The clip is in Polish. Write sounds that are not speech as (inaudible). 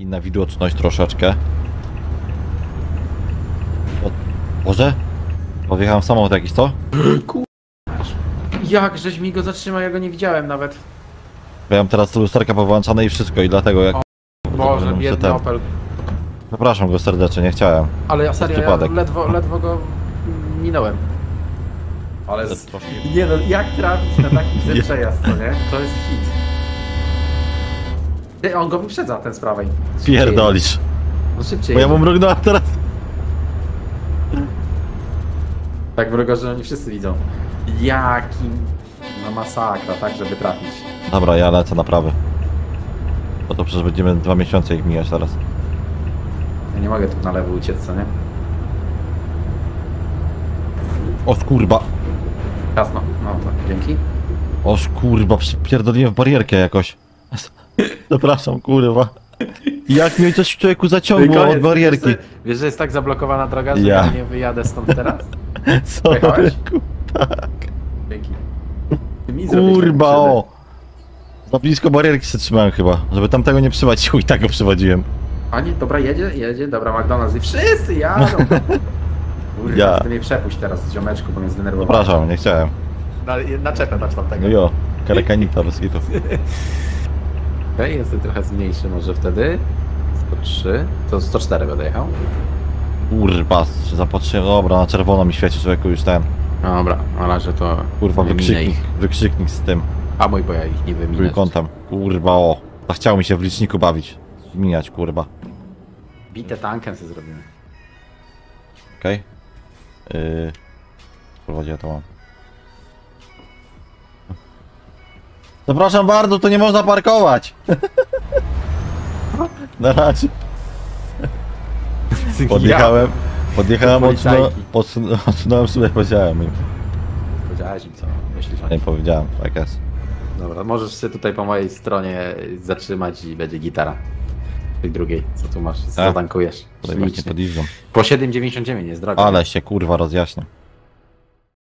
Inna widoczność troszeczkę. O, Boże? Podjechałem w samochód jakiś, co? Jak żeś mi go zatrzymał, ja go nie widziałem nawet. Mam teraz lusterka powłączane i wszystko i dlatego jak... Boże, muszę biedny ten- Opel. Przepraszam go serdecznie, nie chciałem. Ale ja serio, ja ledwo, ledwo go minąłem. Ale z... Nie no, jak trafić na taki ze (laughs) przejazd, co nie? To jest hit. Ty, on go wyprzedza, ten z prawej. Szybciej Pierdolisz. jedzie. No szybciej Bo ja mu mrugnąłem teraz. Tak mruga, że oni wszyscy widzą. Jakim... No masakra, tak, żeby trafić. Dobra, ja lecę na prawy. Bo to przecież będziemy dwa miesiące ich mijać teraz. Ja nie mogę tu na lewo uciec, co nie? O kurwa. Jasno, no to dzięki. O kurwa, pierdoliłem w barierkę jakoś. Przepraszam, kurwa. Jak mnie coś człowieku zaciągło od barierki. Wiesz, że- wiesz, że jest tak zablokowana droga, że Ja. ja nie wyjadę stąd teraz? (laughs) Sorry, Pojechałeś? ku- Dzięki. Taką krzywdę. o. Za blisko barierki się trzymałem chyba, żeby tamtego nie przywadzić. Chuj, tak go przywadziłem. Pani, dobra, jedzie, jedzie, dobra, McDonald's i wszyscy jadą. (laughs) Kurwa, Ja. ty mnie przepuść teraz ziomeczku, bo mnie zdenerwował. Przepraszam, nie chciałem. Na, na czepę masz tamtego. No jo, karakanita bez (laughs) Okej, jest trochę zmniejszy może wtedy. 103, to 104 będę jechał. Kurwa, się zapatrzyłem, dobra, na czerwono mi świeci człowieku już ten. Dobra, na razie to Kurwa, wyminę wykrzyknik, ich. wykrzyknik z tym A mój, bo ja ich nie wyminę. trójkątem. Kurwa, o. Chciał mi się w liczniku bawić. Zmieniać, kurwa. Bite tankiem sobie zrobimy. Okej. Yy... Kurwa, gdzie ja to mam? Zapraszam bardzo, tu nie można parkować! (laughs) Na razie. Podjechałem, podjechałem, odsunąłem, sobie, powiedziałem im. Powiedziałeś im co myślisz o Nie powiedziałem, tak jest. Dobra, możesz się tutaj po mojej stronie zatrzymać i będzie gitara. Tej drugiej, co tu masz, Tak. zatankujesz. Tutaj właśnie podjeżdżam. Po 7,99 jest droga. Ale się kurwa rozjaśniam.